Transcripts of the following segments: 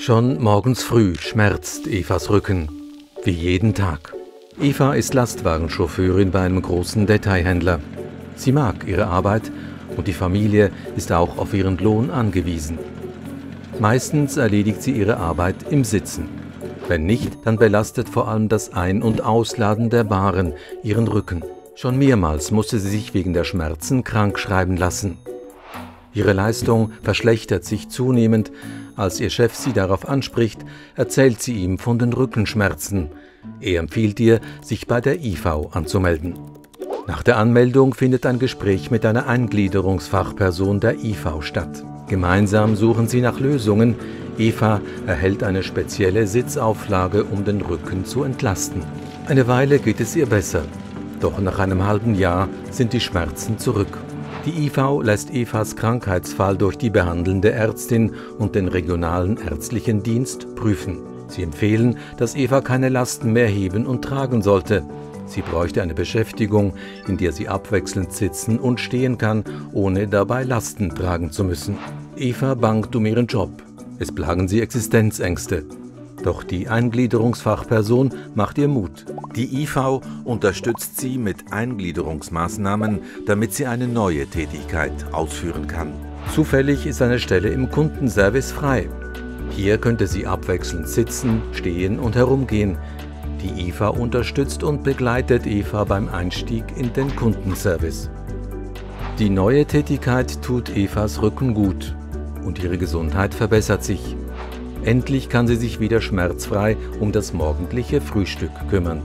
Schon morgens früh schmerzt Evas Rücken, wie jeden Tag. Eva ist Lastwagenchauffeurin bei einem großen Detailhändler. Sie mag ihre Arbeit und die Familie ist auch auf ihren Lohn angewiesen. Meistens erledigt sie ihre Arbeit im Sitzen. Wenn nicht, dann belastet vor allem das Ein- und Ausladen der Waren ihren Rücken. Schon mehrmals musste sie sich wegen der Schmerzen krank schreiben lassen. Ihre Leistung verschlechtert sich zunehmend. Als ihr Chef sie darauf anspricht, erzählt sie ihm von den Rückenschmerzen. Er empfiehlt ihr, sich bei der IV anzumelden. Nach der Anmeldung findet ein Gespräch mit einer Eingliederungsfachperson der IV statt. Gemeinsam suchen sie nach Lösungen. Eva erhält eine spezielle Sitzauflage, um den Rücken zu entlasten. Eine Weile geht es ihr besser, doch nach einem halben Jahr sind die Schmerzen zurück. Die IV lässt Evas Krankheitsfall durch die behandelnde Ärztin und den regionalen ärztlichen Dienst prüfen. Sie empfehlen, dass Eva keine Lasten mehr heben und tragen sollte. Sie bräuchte eine Beschäftigung, in der sie abwechselnd sitzen und stehen kann, ohne dabei Lasten tragen zu müssen. Eva bangt um ihren Job. Es plagen sie Existenzängste. Doch die Eingliederungsfachperson macht ihr Mut. Die IV unterstützt sie mit Eingliederungsmaßnahmen, damit sie eine neue Tätigkeit ausführen kann. Zufällig ist eine Stelle im Kundenservice frei. Hier könnte sie abwechselnd sitzen, stehen und herumgehen. Die IFA unterstützt und begleitet Eva beim Einstieg in den Kundenservice. Die neue Tätigkeit tut Evas Rücken gut und ihre Gesundheit verbessert sich. Endlich kann sie sich wieder schmerzfrei um das morgendliche Frühstück kümmern.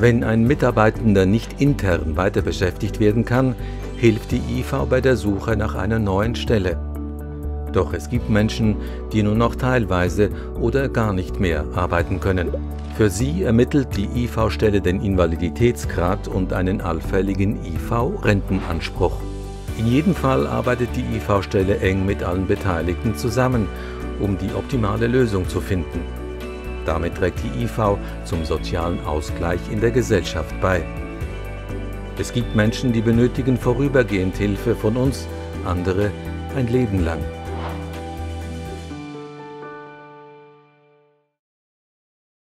Wenn ein Mitarbeitender nicht intern weiter beschäftigt werden kann, hilft die IV bei der Suche nach einer neuen Stelle. Doch es gibt Menschen, die nur noch teilweise oder gar nicht mehr arbeiten können. Für sie ermittelt die IV-Stelle den Invaliditätsgrad und einen allfälligen IV-Rentenanspruch. In jedem Fall arbeitet die IV-Stelle eng mit allen Beteiligten zusammen, um die optimale Lösung zu finden. Damit trägt die IV zum sozialen Ausgleich in der Gesellschaft bei. Es gibt Menschen, die benötigen vorübergehend Hilfe von uns, andere ein Leben lang.